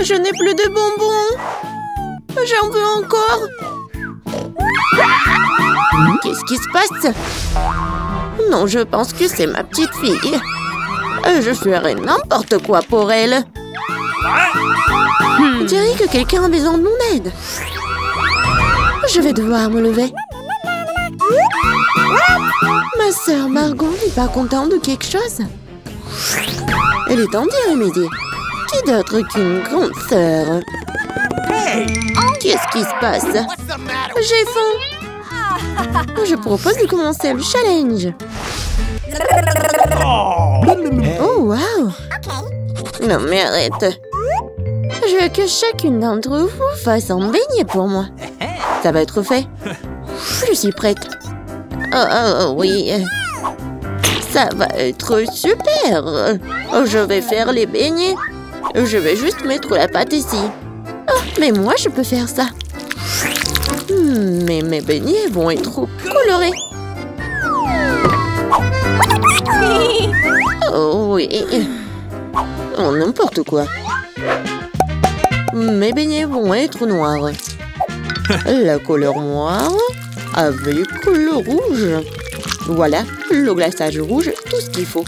Je n'ai plus de bonbons. J'en veux encore. Qu'est-ce qui se passe? Non, je pense que c'est ma petite fille. Je ferai n'importe quoi pour elle. On dirait que quelqu'un a besoin de mon aide. Je vais devoir me lever. Ma sœur Margot n'est pas contente de quelque chose. Elle est en d'y remédier. Qui d'autre qu'une grande sœur Qu'est-ce qui se passe J'ai faim. Je propose de commencer le challenge. Oh, wow Non, mais arrête. Je veux que chacune d'entre vous fasse un beignet pour moi. Ça va être fait. Je suis prête. Oh, oh, oh oui. Ça va être super. Je vais faire les beignets. Je vais juste mettre la pâte ici. Oh, mais moi, je peux faire ça. Hmm, mais mes beignets vont être trop colorés. Oh oui. Oh, n'importe quoi. Mes beignets vont être noirs. La couleur noire avec le rouge. Voilà, le glaçage rouge, tout ce qu'il faut.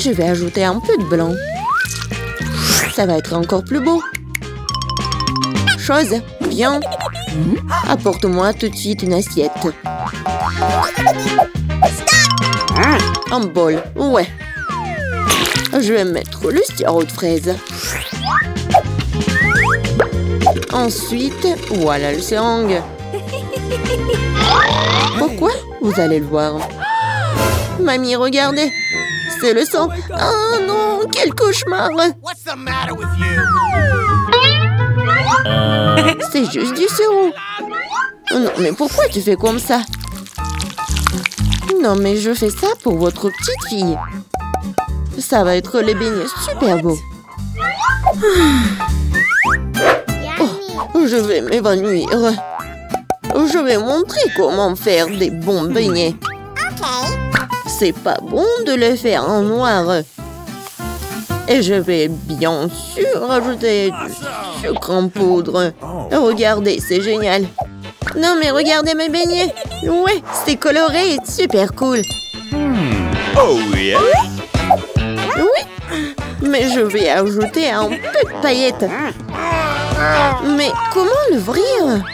Et je vais ajouter un peu de blanc. Ça va être encore plus beau. Chose, viens. Apporte-moi tout de suite une assiette. Un bol, ouais. Je vais mettre le sirop de fraise. Ensuite, voilà le seringue. Pourquoi? Vous allez le voir. Mamie, regardez. C'est le sang. Oh non, quel cauchemar. C'est juste du sirop. Non, mais pourquoi tu fais comme ça? Non, mais je fais ça pour votre petite fille. Ça va être les beignets super beaux. Oh, je vais m'évanouir. Je vais montrer comment faire des bons beignets. C'est pas bon de le faire en noir. Et je vais bien sûr ajouter du sucre en poudre. Regardez, c'est génial. Non mais regardez mes beignets. Ouais, c'est coloré et super cool. Oh yeah. Oui, mais je vais ajouter un peu de paillettes. Mais comment l'ouvrir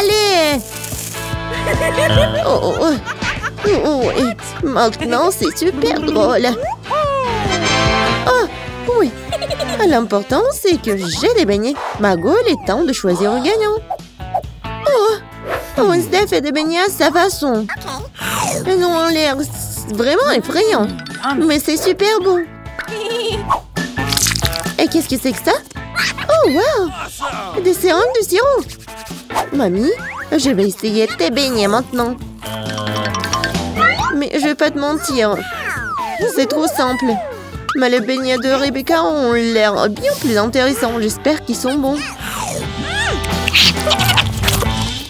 Allez Oh, oh, oh. Oh. Maintenant, c'est super drôle. Oh, oui. L'important, c'est que j'ai des beignets. Margot, il est temps de choisir un gagnant. Oh, Wednesday fait des beignets à sa façon. Ils ont l'air vraiment effrayants. Mais c'est super bon. Et qu'est-ce que c'est que ça? Oh, wow Des seringues de sirop Mamie, je vais essayer tes beignets maintenant. Je vais pas te mentir. C'est trop simple. Mais les beignets de Rebecca ont l'air bien plus intéressants. J'espère qu'ils sont bons.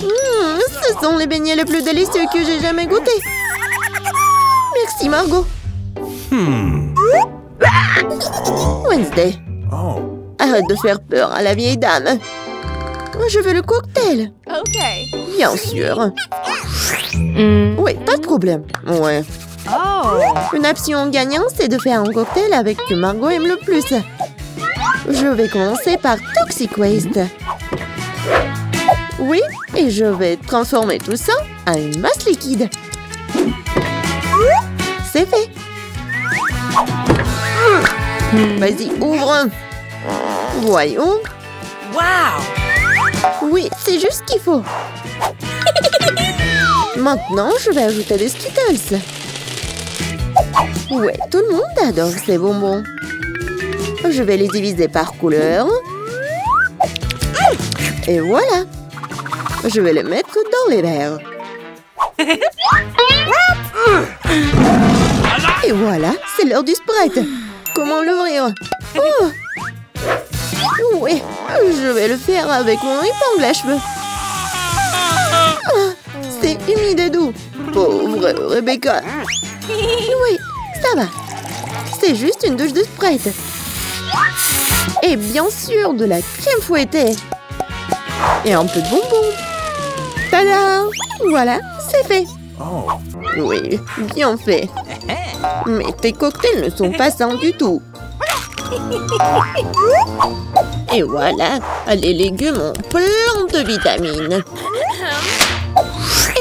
Mmh, ce sont les beignets les plus délicieux que j'ai jamais goûtés. Merci, Margot. Hmm. Wednesday, Oh. arrête de faire peur à la vieille dame. Je veux le cocktail. Okay. Bien sûr. Oui, pas de problème. Ouais. Oh. Une option gagnante, c'est de faire un cocktail avec que Margot aime le plus. Je vais commencer par Toxic Waste. Oui, et je vais transformer tout ça en une masse liquide. C'est fait. Vas-y, ouvre. Voyons. Wow. Oui, c'est juste ce qu'il faut. Maintenant, je vais ajouter des Skittles. Ouais, tout le monde adore ces bonbons. Je vais les diviser par couleur. Et voilà. Je vais les mettre dans les verres. Et voilà, c'est l'heure du Sprite. Comment l'ouvrir? Oh Oui, je vais le faire avec mon épingle à cheveux. Ah, c'est humide et doux. Pauvre Rebecca. Oui, ça va. C'est juste une douche de Sprite. Et bien sûr, de la crème fouettée. Et un peu de bonbons. Tada Voilà, c'est fait. Oh. Oui, bien fait. Mais tes cocktails ne sont pas sains du tout. Et voilà, les légumes ont plein de vitamines.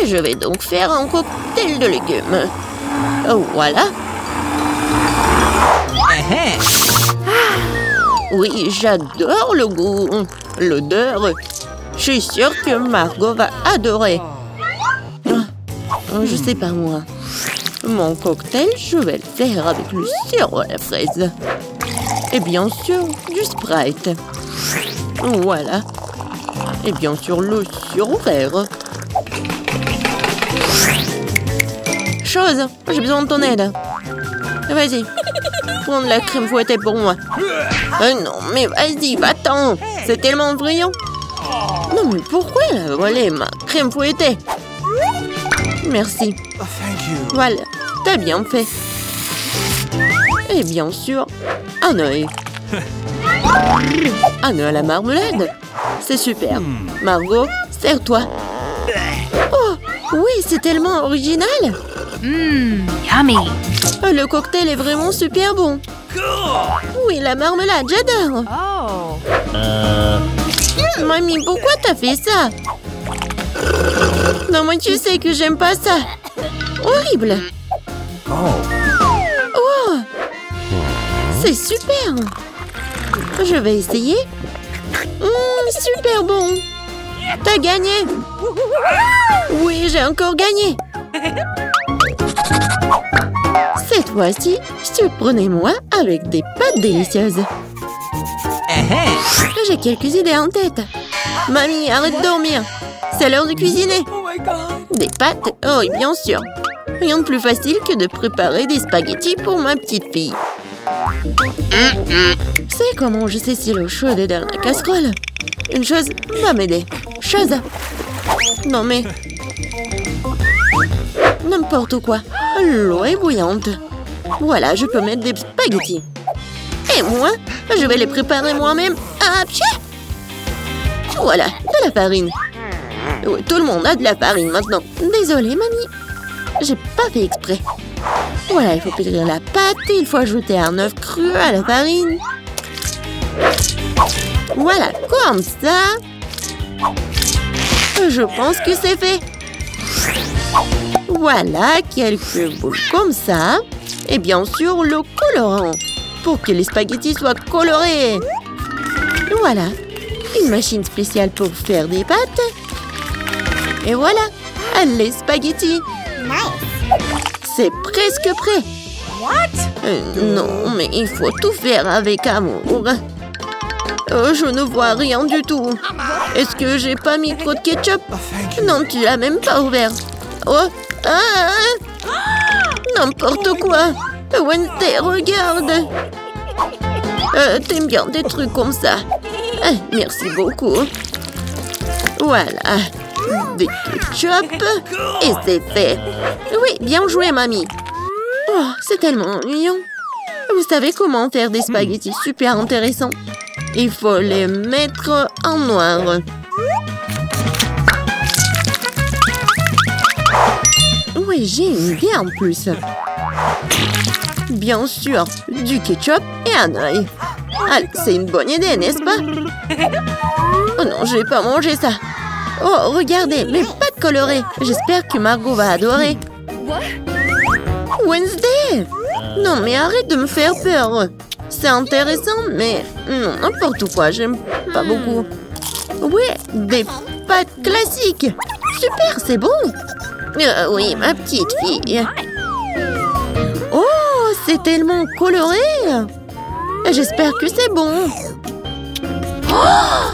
Je vais donc faire un cocktail de légumes. Oh, voilà. Oui, j'adore le goût, l'odeur. Je suis sûre que Margot va adorer. Ah, Je sais pas moi. Mon cocktail, je vais le faire avec le sirop à la fraise. Et bien sûr, du Sprite. Voilà. Et bien sûr, le sirop vert. Chose, j'ai besoin de ton aide. Vas-y, prends de la crème fouettée pour moi. Euh, non, mais vas-y, va-t'en. C'est tellement brillant. Non, mais pourquoi elle a volé ma crème fouettée? Merci. Voilà, t'as bien fait. Et bien sûr, un œil. Un œil à la marmelade. C'est super. Margot, sers-toi. Oh, oui, c'est tellement original. Mmm, yummy. Oh, Le cocktail est vraiment super bon. Oui, la marmelade, j'adore. Oh. Mamie, pourquoi t'as fait ça? Non, moi, tu sais que j'aime pas ça. Horrible. Oh. Oh C'est super Je vais essayer. Hum, super bon T'as gagné Oui, j'ai encore gagné Cette fois-ci, surprenez-moi avec des pâtes délicieuses. J'ai quelques idées en tête. Mamie, arrête de dormir. C'est l'heure de cuisiner. Des pâtes Oh, oui, bien sûr. Rien de plus facile que de préparer des spaghettis pour ma petite fille. C'est comment je sais si l'eau chaude est dans la casserole Une chose va m'aider. Chose. Non mais... N'importe quoi. L'eau est bouillante. Voilà, je peux mettre des spaghettis. Et moi, je vais les préparer moi-même. Ah, Voilà, de la farine. Tout le monde a de la farine maintenant. Désolée, mamie. J'ai pas fait exprès. Voilà, il faut pétrir la pâte et il faut ajouter un œuf cru à la farine. Voilà, comme ça. Je pense que c'est fait. Voilà, quelques boules comme ça. Et bien sûr, le colorant pour que les spaghettis soient colorés. Voilà, une machine spéciale pour faire des pâtes. Et voilà, les spaghettis. C'est presque prêt. Euh, non, mais il faut tout faire avec amour. Euh, je ne vois rien du tout. Est-ce que j'ai pas mis trop de ketchup? Oh. Non, tu l'as même pas ouvert. Oh, ah. n'importe quoi. Wednesday, regarde. Euh, T'aimes bien des trucs comme ça. Ah, merci beaucoup. Voilà. Des ketchup. Et c'est fait. Oui, bien joué, mamie. Oh, c'est tellement ennuyant. Vous savez comment faire des spaghettis super intéressants Il faut les mettre en noir. Oui, j'ai une idée en plus. Bien sûr, du ketchup et un œil. Allez, c'est une bonne idée, n'est-ce pas? Oh non, je vais pas manger ça. Oh, regardez, mes pâtes colorées. J'espère que Margot va adorer. Wednesday? Non, mais arrête de me faire peur. C'est intéressant, mais n'importe quoi, j'aime pas beaucoup. Ouais, des pâtes classiques. Super, c'est bon. Euh, oui, ma petite fille. Oh, c'est tellement coloré. J'espère que c'est bon.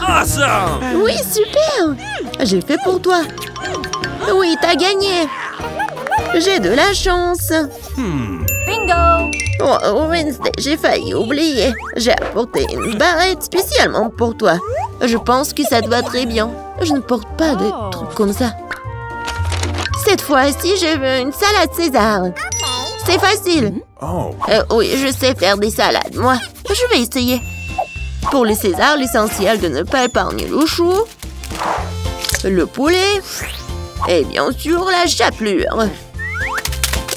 Awesome! Oui, super J'ai fait pour toi. Oui, t'as gagné. J'ai de la chance. Hmm. Bingo! Oh, Wednesday, j'ai failli oublier. J'ai apporté une barrette spécialement pour toi. Je pense que ça te va très bien. Je ne porte pas de trucs comme ça. Cette fois-ci, je veux une salade César. C'est facile. Oh. Euh, oui, je sais faire des salades, moi. Je vais essayer. Pour le César, l'essentiel de ne pas épargner le chou, le poulet et bien sûr la chapelure.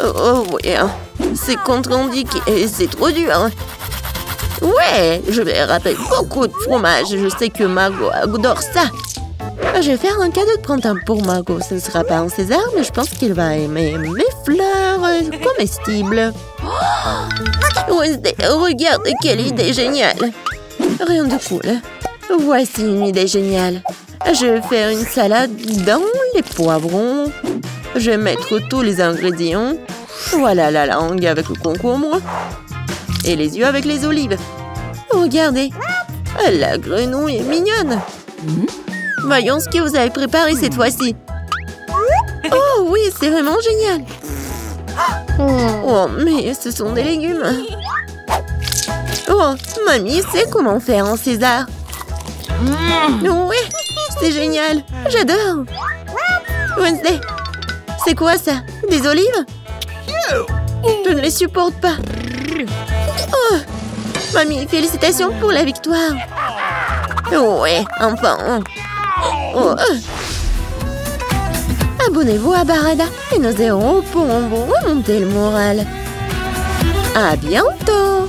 Oh, oh oui, hein. c'est contre-indiqué et c'est trop dur. Ouais, je vais râper beaucoup de fromage. Je sais que Margot adore ça. Je vais faire un cadeau de printemps pour Margot. Ce ne sera pas un César, mais je pense qu'il va aimer mes fleurs comestibles. Wednesday, regarde quelle idée géniale. Rien de cool. Voici une idée géniale. Je vais faire une salade dans les poivrons. Je vais mettre tous les ingrédients. Voilà la langue avec le concombre. Et les yeux avec les olives. Regardez. La grenouille est mignonne. Voyons ce que vous avez préparé cette fois-ci. Oh oui, c'est vraiment génial. Oh, mais ce sont des légumes. Oh, mamie sait comment faire un César. Oui, c'est génial. J'adore. Wednesday, c'est quoi ça? Des olives? Je ne les supporte pas. Oh, mamie, félicitations pour la victoire. Ouais, enfin. Oh. Abonnez-vous à Barada et nos héros pourront vous remonter le moral? À bientôt